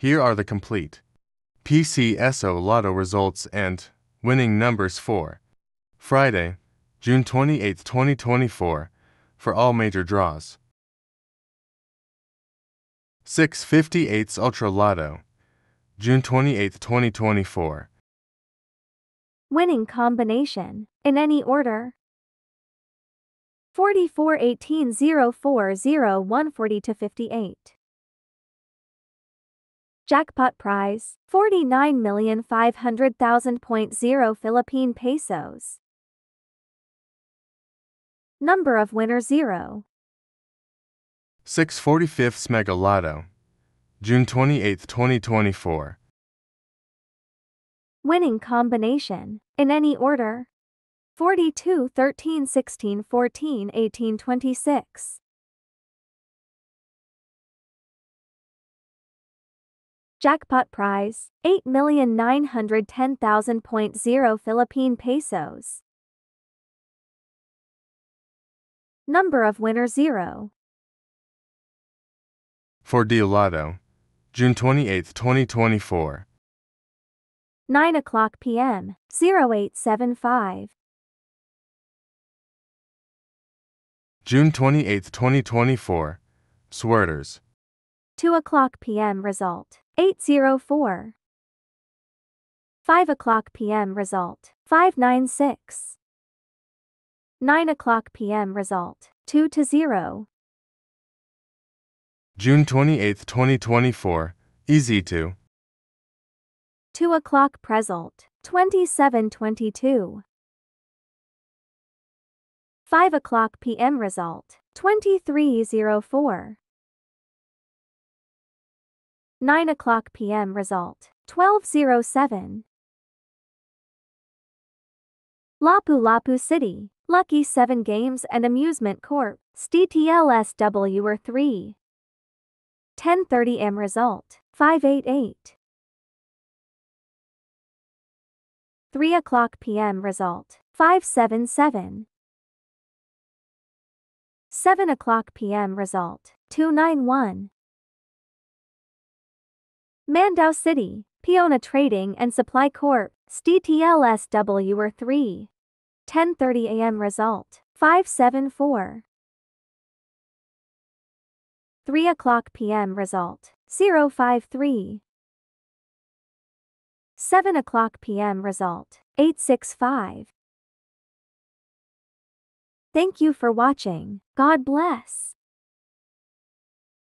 Here are the complete PCSO Lotto results and winning numbers for Friday, June 28, 2024, for all major draws. 658's Ultra Lotto, June 28, 2024. Winning combination. In any order. 44 18 04 0 140 to 58. Jackpot prize 49,500,000.0 Philippine pesos. Number of winners 0. 645's Mega Lotto, June 28, 2024. Winning combination. In any order. 42 13 16 14 18 26. Jackpot prize 8,910,000.0 Philippine pesos. Number of winners 0. 4D Lotto, June 28, 2024. 9 o'clock p.m. 0875. June 28, 2024. Swertres, 2 o'clock p.m. result 804. 5 o'clock p.m. result 596. 9 o'clock p.m. result 2 to 0. June 28, 2024. EZ2 2 o'clock result 2722. 5 o'clock p.m. result 2304. 9 o'clock p.m. result 1207. Lapu Lapu City, Lucky 7 Games and Amusement Corp, STTLSW or 3. 10:30 am result 588. 3 o'clock p.m. result 577. 7 o'clock p.m. result 291. Mandaue City, Peona Trading and Supply Corp, STTLSW or 3. 10:30 a.m. result 574. 3 o'clock p.m. result 053. 7 o'clock p.m. result 865. Thank you for watching. God bless.